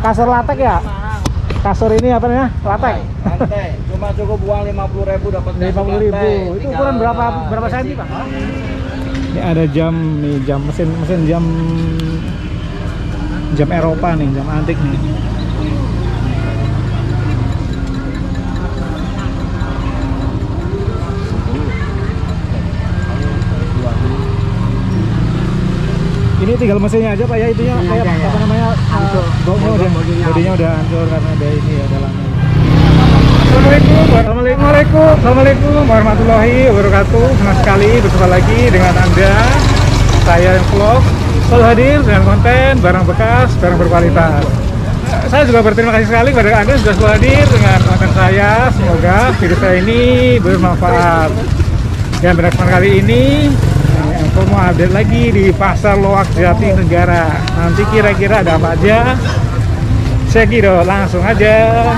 kasur latek ya? Kasur ini apa namanya? Latek. Lantai, cuma cukup uang 50 ribu dapat kasur Lima puluh ribu. lantai. Itu Tinggal, ukuran berapa berapa senti pak? Ini ada jam nih jam mesin mesin jam jam Eropa nih jam antik nih. Ini tinggal mesinnya aja pak ya itunya kayak aja, ya. apa namanya Hancur. bodinya udah Bodinya bodinya udah hancur karena ada ini ya dalamnya. Assalamualaikum warahmatullahi Assalamualaikum warahmatullahi wabarakatuh. Senang sekali berjumpa lagi dengan Anda. Saya yang vlog Selalu hadir dengan konten barang bekas, barang berkualitas. Saya juga berterima kasih sekali kepada Anda sudah selalu hadir dengan konten saya. Semoga video saya ini bermanfaat. Dan pada kesempatan kali ini update lagi di Pasar Loak Jati Negara. Nanti kira-kira ada apa aja Saya kira langsung aja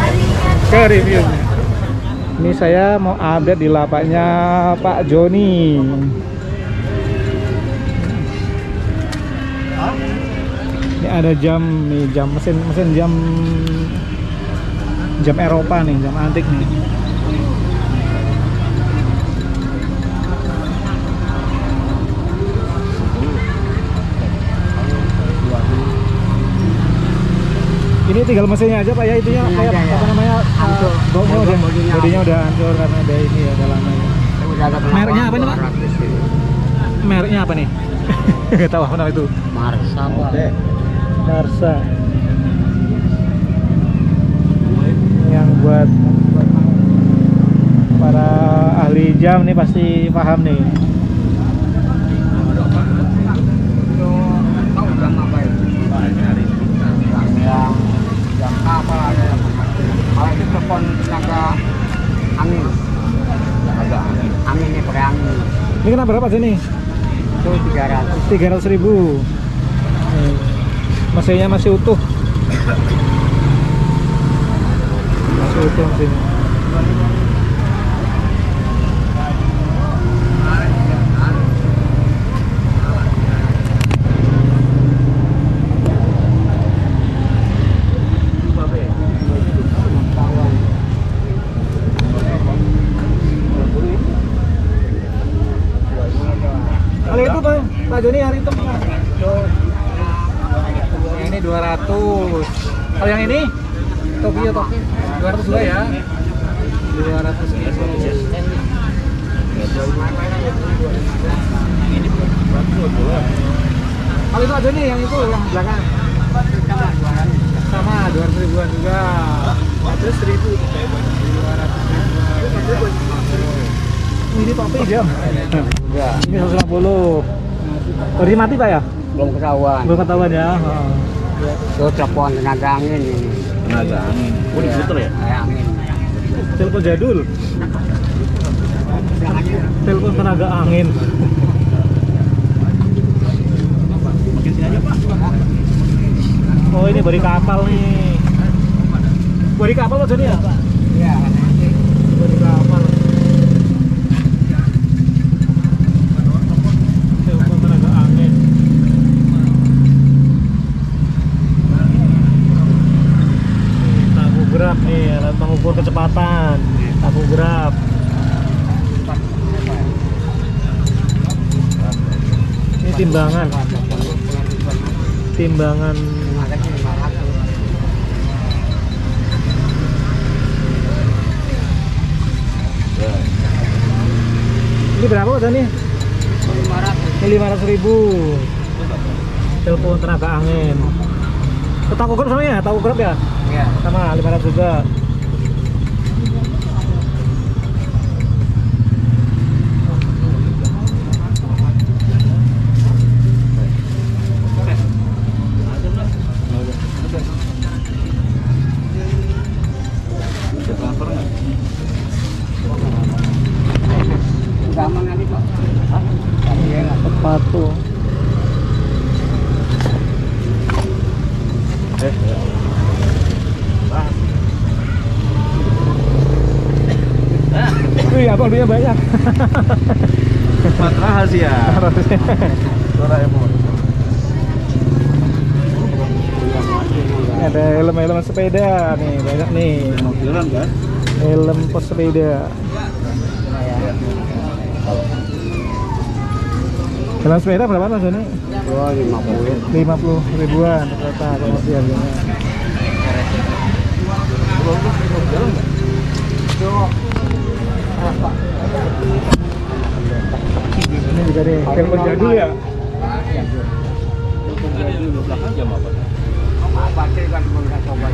ke reviewnya. Ini saya mau update di lapaknya Pak Joni. Ini ada jam nih jam mesin mesin jam jam Eropa nih jam antik nih ini tinggal mesinnya aja pak ya itunya Mesinnya kayak aja, ya. apa namanya Hancur. uh, bodinya udah Bodinya bodinya udah hancur karena ada ini ya ada Mereknya apa nih, Pak? 200 ini. mereknya apa nih nggak tahu apa nama itu Marsa Pak. Darsa yang buat para ahli jam nih pasti paham nih Tahu jam apa itu? Yang jam apa ada yang kalau itu telepon tenaga angin. Tenaga angin. Anginnya pakai angin. Ini kena berapa sih nih Itu 300. 300 ribu. Nih, mesinnya masih utuh. Masih utuh mesinnya Itu Pak, Pak Joni hari itu Yang ini 200. Kalau yang ini Tokyo Tokyo 200 juga ya. 200 gitu. Kalau itu aja nih yang itu yang belakang sama 200 ribuan juga. Terus 1000 200 ribuan. Ini topi jam. Enggak, Ini 150. Tadi mati Pak ya? belum ketahuan. Belum ketahuan ya. Oh. Itu telepon tenaga angin ini. Tenaga angin. Oh, diputer ya? Kayak angin. Telepon jadul. Telepon tenaga angin. Makin sini aja, Pak. Oh ini bari kapal nih. Bari kapal loh Joni ya? Iya. Bari kapal. Telepon tenaga angin. Nih, Tahograf pengukur kecepatan. Tahograf. Ini timbangan. Timbangan Ini berapa udah nih? Ini 500 ribu Telepon tenaga angin Takograf sama ya? Takograf ya? Iya. Sama 500 juga Bisa transfer nggak? Gampang nanti Pak. Iya nggak Sepatu Eh, ya. Apa duitnya banyak Tempat rahasia. Doraemon. Ini ada helm-helm sepeda nih, banyak nih. Mobilan kan? Helm pesepeda. Helm sepeda berapa mas ini? Lima puluh. 50 ribuan rata kalau masih harganya. Ini juga telepon jadul ya. jam apa? Apa kan mengenai coba.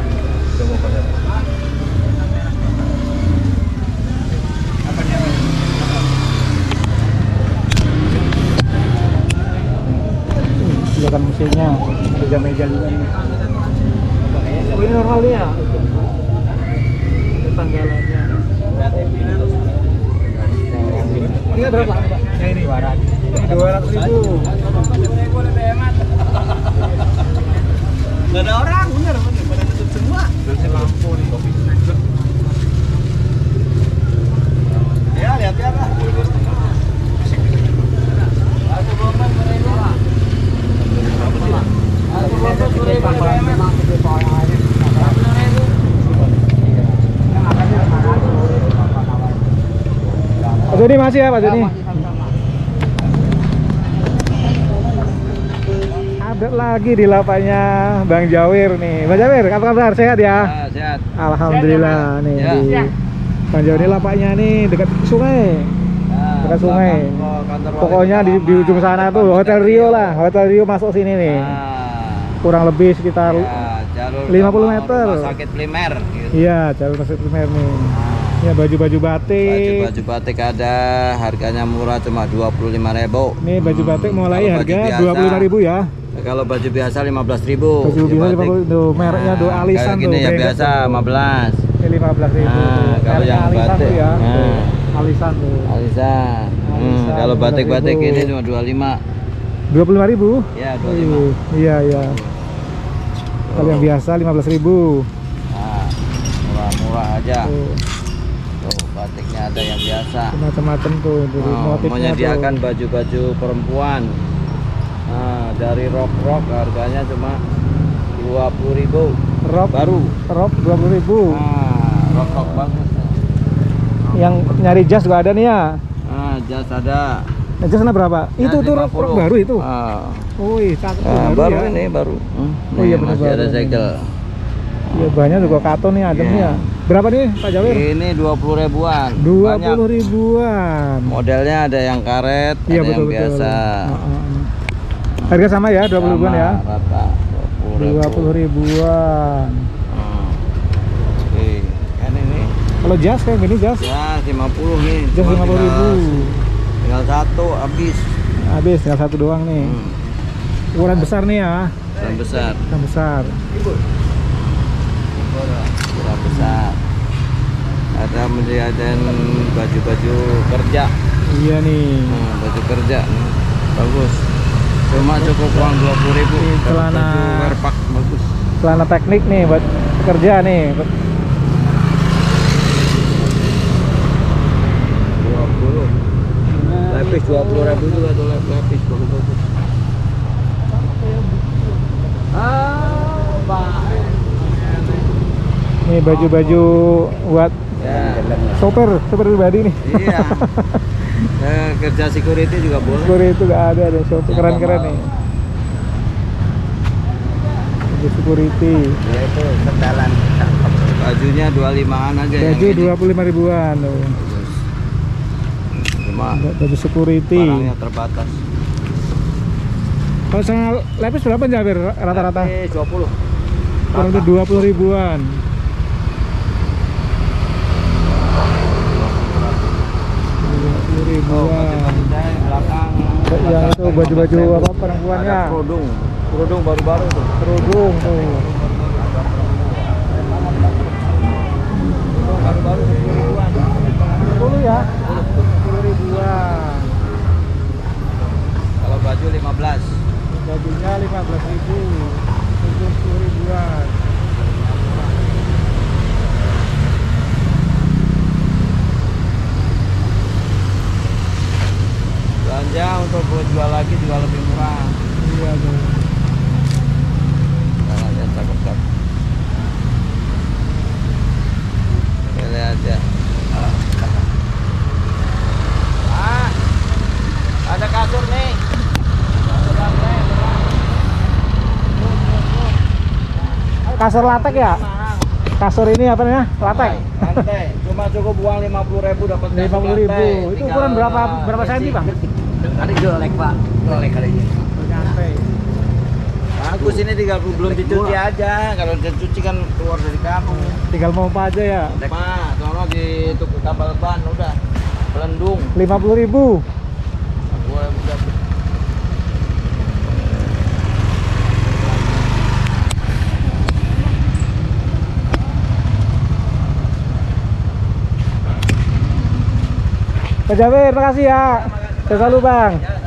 Silakan mesinnya, meja-meja juga nih. Oh, ini normal nih ya? Ini tanggalannya. Ini berapa? Yang ini? 200. 200 ribu. Gak ada orang, bener bener pada tutup semua. Ini lampu nih. Ya lihat-lihat lah. Pak Joni masih ya Pak Joni? Ada lagi di lapaknya Bang Jawir nih. Bang Jawir, apa kabar? Sehat ya? Ah, sehat. Alhamdulillah nih Ya. di Bang Jawir ini lapaknya nih dekat sungai. Ah, Dekat sungai. kantor wali Pokoknya di, di ujung sana tuh Hotel Rio lah. Hotel Rio masuk sini nih. Ah, Kurang lebih sekitar ya, jalur 50 sama meter. Rumah sakit primer. Gitu. Iya, jalur masuk primer nih. Ya baju-baju batik. Baju-baju batik ada, harganya murah cuma 25.000. Nih baju batik mulai Kalau baju harga biasa, 25.000 ya. Kalau baju biasa 15.000. Baju biasa 50 tuh mereknya tuh alisan kayak tuh. gini ya biasa tuh. 15. Ini 15.000 Nah, kalau yang alisan batik, tuh ya. nah. Tuh, Alisan tuh. Alisan. Hmm, Alisan, kalau batik-batik 15.000. ini cuma 25. 25.000. Ya, 25. Iya, iya. Kalau yang biasa 15.000. Nah, murah-murah aja. Tuh, batiknya ada yang biasa. macam-macam tuh dari Oh, motifnya menyediakan baju-baju perempuan. Nah, dari rok-rok harganya cuma 20.000 Rok baru. Rok 20.000. Nah, rok-rok bagus. Yang nyari jas juga ada nih ya. Nah, jas ada. Nah, jasnya berapa? itu Jas tuh rok, 50. rok baru itu. Ah. Wih, cakep tuh, Nah, baru ya. ini baru. Hmm, Oh iya, nih, bener, masih baru ada segel. Iya, banyak juga katon nih adem nih ya. Berapa nih Pak Jawir? Ini 20 ribuan. 20 Banyak. ribuan. Modelnya ada yang karet, Iya ada betul yang betul. biasa. Heeh. Harga sama ya 20 ribuan Sama, ya. Rata 20 20 ribuan. Hmm. Oke, kan ini Kalau jas kayak gini jas, ya 50 nih. jas Cuma 50 ribu. tinggal- satu habis. Habis tinggal satu doang nih. Hmm. Ukuran besar nih ya. Ukuran besar. Ukuran besar. Ukuran besar. Menyediakan baju-baju kerja. Iya nih. Hmm, baju kerja nih. Bagus. Cuma cukup uang 20 ribu. Ini celana- Baju werpak bagus. Celana teknik nih buat kerja nih. 20 lepis 20 ribu juga tuh lepis bagus bagus Nih baju-baju buat ya sopir, sopir pribadi nih. iya Eh, kerja security juga boleh Sopir itu gak ada ada sopir keren-keren nih. Baju security. ya itu setelan bajunya 25an aja Baju ini. 25 ribuan tuh. Cuma Baju security. barangnya terbatas Kalau sama lepis berapa Jabir rata-rata? Lepis 20 Kurang lebih 20 ribuan. oh ribuan. baju-baju saya yang belakang Yang itu baju-baju apa perempuannya? kerudung kerudung baru-baru tuh Kerudung tuh. baru-baru 10 ribuan 10 ya? 10 ribuan. kalau baju 15 Bajunya 15 ribu. Itu 10 ribuan. belanja untuk buat jual lagi juga lebih murah. Iya dong kalanya aja cakep cakep. Pilih aja. Ah ada kasur nih. Kasur latek ya? Kasur ini apa namanya? Latek? Lantai. Cuma cukup uang lima puluh ribu dapat lima puluh ribu. itu ukuran berapa berapa cm bang? Ada jelek pak, jelek kali ini. Bagus ini tinggal belum dicuci aja. Kalau dicuci kan keluar dari kampung. Tinggal mau apa aja ya? Ma, soalnya di tuku tambal ban udah pelendung. Lima puluh ribu. Pak Jabir, makasih ya. Selalu bang.